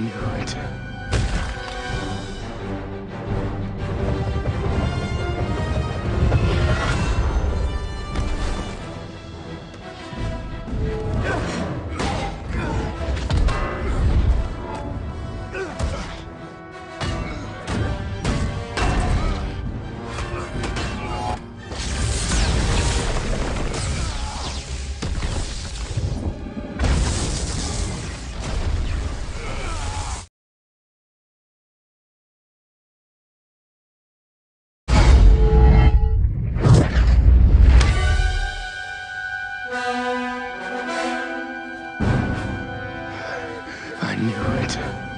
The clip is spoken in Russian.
не говорите. I knew it.